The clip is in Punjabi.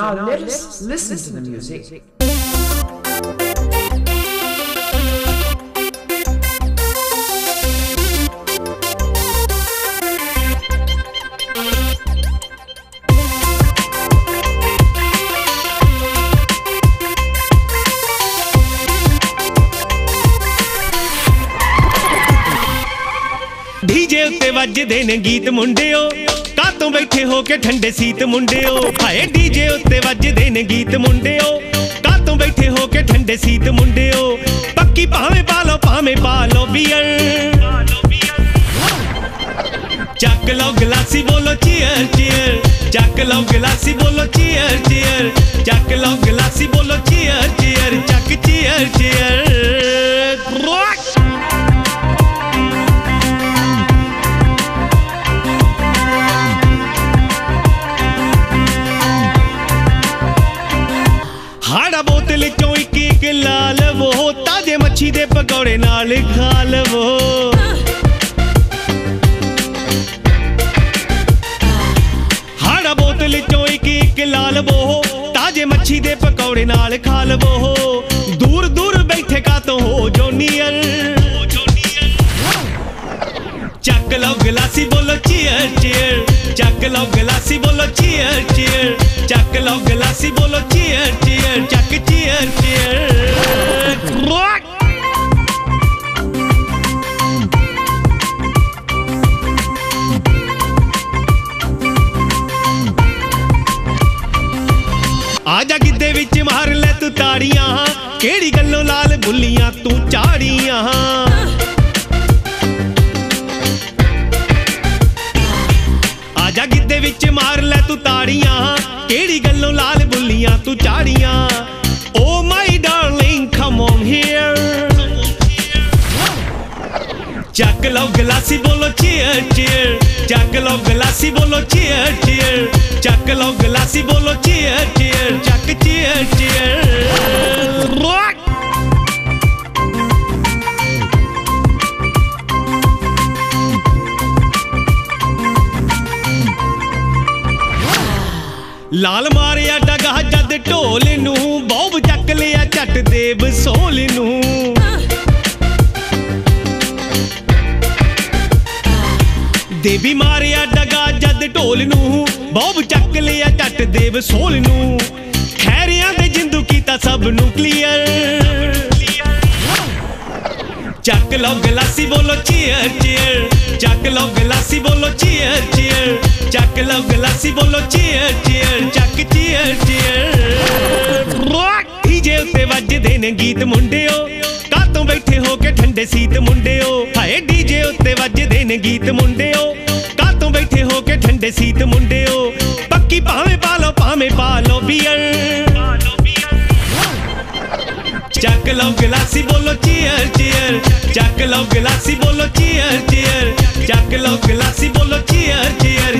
Now let us listen to the music. DJ ਉੱਤੇ ਵੱਜਦੇ ਨੇ ਗੀਤ ਮੁੰਡਿਓ ਕਾਤੋਂ ਬੈਠੇ ਹੋ ਕੇ ਠੰਡੇ ਸੀਤ ਮੁੰਡਿਓ। ਹਾਏ ਡੀਜੇ ਉੱਤੇ ਵੱਜਦੇ ਨੇ ਗੀਤ ਮੁੰਡਿਓ। ਕਾਤੋਂ ਬੈਠੇ ਹੋ ਕੇ ਠੰਡੇ ਸੀਤ ਮੁੰਡਿਓ। ਪੱਕੀ ਭਾਵੇਂ ਪਾ ਲਓ ਭਾਵੇਂ ਪਾ ਲਓ ਬੀਅਰ। ਚੱਕ ਲਓ ਗਲਾਸੀ, ਬੋਲੋ ਚੀਅਰ ਚੀਅਰ। ਚੱਕ ਲਓ ਗਲਾਸੀ, ਬੋਲੋ ਚੀਅਰ ਚੀਅਰ। ਚੱਕ ਲਓ ਗਲਾਸੀ, ਬੋਲੋ ਚੀਅਰ ਚੀਅਰ। ਚੱਕ ਚੀਅਰ ਚੀਅਰ। ਬੋਤਲ ਚੋਂ ਇੱਕ ਇੱਕ ਲਾ ਲਵੋ। ਤਾਜੇ ਮੱਛੀ ਦੇ ਪਕੌੜੇ ਨਾਲ ਖਾ ਲਵੋ। ਹਾੜਾ ਬੋਤਲ ਚੋਂ ਇੱਕ ਇੱਕ ਲਾ ਲਵੋ। ਤਾਜੇ ਮੱਛੀ ਦੇ ਪਕੌੜੇ ਨਾਲ ਖਾ ਲਵੋ। ਦੂਰ ਦੂਰ ਬੈਠੇ ਕਾ ਤੋਂ ਹੋ ਜੋ ਨੀਅਰ ਚੱਕ ਲਓ ਗਲਾਸੀ ਬੋਲੋ ਚੀਅਰ ਚੀਅਰ ਚੱਕ ਲਓ ਗਲਾਸੀ ਬੋਲੋ ਚੀਅਰ ਚੀਅਰ ਚੱਕ ਲਓ ਗਲਾਸੀ ਬੋਲੋ ਚੀਅਰ ਚੀਅਰ ਚੱਕ ਚੀਅਰ ਚੀਅਰ ਰੌਕ ਆ ਜਾ ਗਿੱਦੇ ਵਿੱਚ ਮਾਰ ਲੈ ਤੂੰ ਤਾੜੀਆਂ। ਕਿਹੜੀ ਗੱਲੋਂ ਲਾਲ ਬੁੱਲੀਆਂ ਤੂੰ ਚਾੜੀਆਂ? ਚੱਕ ਲਓ ਗਲਾਸੀ ਬੋਲੋ ਚੀਅਰ ਚੀਅਰ ਚੱਕ ਲਓ ਗਲਾਸੀ ਬੋਲੋ ਚੀਅਰ ਚੀਅਰ ਚੱਕ ਲਓ ਗਲਾਸੀ ਬੋਲੋ ਚੀਅਰ ਚੀਅਰ ਚੱਕ ਚੀਅਰ ਚੀਅਰ ਰੌਕ ਲਾਲ ਮਾਰਿਆ ਡਗਾ ਜਦ ਢੋਲ ਨੂੰ, ਬੌਬ ਚੱਕ ਲਿਆ ਝੱਟ ਦੇਵ ਸੋਲ ਨੂੰ। ਦੇਵੀ ਮਾਰਿਆ ਡਗਾ ਜਦ ਢੋਲ ਨੂੰ, ਬੌਬ ਚੱਕ ਲਿਆ ਝੱਟ ਦੇਵ ਸੋਲ ਨੂੰ। ਖੈਰਿਆਂ ਦੇ ਜਿੰਦੂ ਕੀਤਾ ਸਭ ਨੂੰ ਕਲੀਅਰ ਚੱਕ ਲਓ ਗਲਾਸੀ ਬੋਲੋ ਚੀਅਰ ਚੀਅਰ ਚੱਕ ਲਓ ਗਲਾਸੀ ਬੋਲੋ ਚੀਅਰ ਚੀਅਰ ਚੱਕ ਲਓ ਗਲਾਸੀ ਬੋਲੋ ਚੀਅਰ ਚੀਅਰ ਚੱਕ ਚੀਅਰ ਚੀਅਰ ਰੌਕ ਡੀਜੇ ਉੱਤੇ ਵੱਜਦੇ ਨੇ ਗੀਤ ਮੁੰਡਿਓ। ਕਾਤੋਂ ਬੈਠੇ ਹੋ ਕੇ ਠੰਡੇ ਸੀਤ ਮੁੰਡਿਓ? ਹਾਏ ਵੱਜਦੇ ਨੇ ਗੀਤ ਮੁੰਡਿਓ। ਕਾਤੋਂ ਬੈਠੇ ਹੋ ਕੇ ਠੰਡੇ ਸੀਤ ਮੁੰਡਿਓ। ਪੱਕੀ ਭਾਵੇਂ ਪਾ ਲਓ, ਭਾਵੇਂ ਪਾ ਲਓ ਬੀਅਰ। ਚੱਕ ਲਓ ਗਲਾਸੀ, ਬੋਲੋ ਚੀਅਰ ਚੀਅਰ ਚੱਕ ਲਓ ਗਲਾਸੀ, ਬੋਲੋ ਚੀਅਰ ਚੀਅਰ ਚੱਕ ਲਓ ਗਲਾਸੀ, ਬੋਲੋ ਚੀਅਰ ਚੀਅਰ